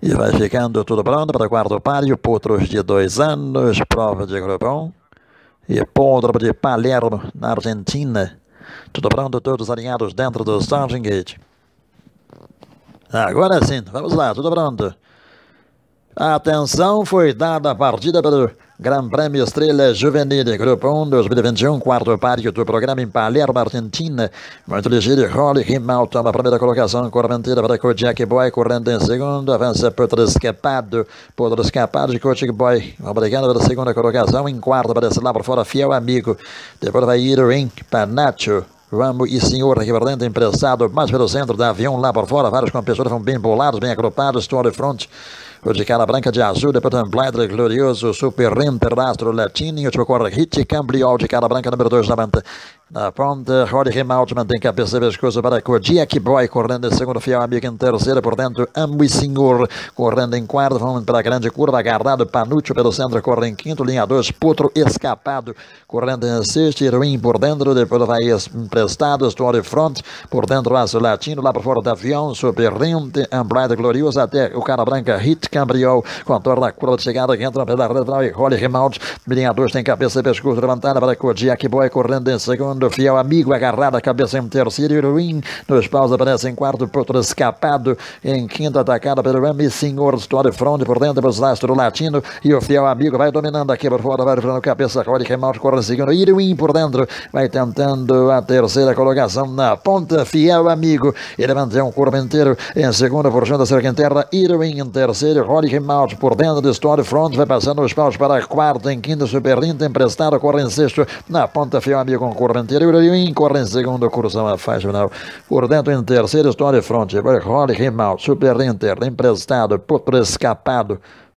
E vai ficando tudo pronto para o quarto páreo, potros de dois anos, prova de grupão. E pódromo de Palermo, na Argentina. Tudo pronto, todos alinhados dentro do Starting Gate. Agora sim, vamos lá, tudo pronto. Atenção, foi dada a partida pelo Gran Prêmio Estrela Juvenil, Grupo 1 2021, quarto páreo do programa em Palermo, Argentina. Muito ligeiro, Holly Rimal toma a primeira colocação, Corventeira para Kodiak Boy, correndo em segundo, avança Pedro Escapado, Pedro Escapado de Kodiak Boy, obrigado pela segunda colocação, em quarto aparece lá por fora, Fiel Amigo, depois vai ir o Ink Panacho, Rambo e Senhor Riverdente emprestado mais pelo centro da avião lá por fora. Vários competidores vão bem bolados, bem agrupados. Story Front, o de cara branca de azul. Depois tem Bladder Glorioso, Super Renter, Astro Latino. O corre Hit Cambriol de cara branca, número 2 na banda. Na ponta, Rory Remalt mantém cabeça e pescoço para Kodiak Boy, correndo em segundo, fiel amigo em terceiro, por dentro, Amo e Senhor, correndo em quarto, vamos para a grande curva, agarrado, Panúcio pelo centro, corre em quinto, linha 2, Potro escapado, correndo em sexto, Heroin por dentro, depois vai emprestado, Story Front, por dentro, Aço Latino, lá por fora do avião, Super Rente, Ambrada Gloriosa, até o cara branca, Hit Cambriol, contorna a curva de chegada, entra pela reta, e Rory Remalt, linha 2, tem cabeça e pescoço levantada para Kodiak Boy, correndo em segundo, segundo, fiel amigo agarrado a cabeça em terceiro, Heroin nos paus aparece em quarto, Potro escapado. Em quinto, atacado pelo Rami Senhor, Story Front por dentro, dos Astro Latino. E o fiel amigo vai dominando aqui por fora, vai virando cabeça, Rory Remote corre segundo, Heroin por dentro, vai tentando a terceira colocação na ponta, fiel amigo, ele mantém um corpo inteiro em segunda, forjando a cerca em terra, Heroin em terceiro, Rory Remote por dentro do Story Front, vai passando os paus para quarto, em quinto, Super Linta emprestado, corre em sexto, na ponta, fiel amigo inteiro, Ibrahim corre em segundo, cruzão a faixa final. Por dentro, em terceiro, Story Front, Holly Rimal, Super Inter, emprestado, potro escapado.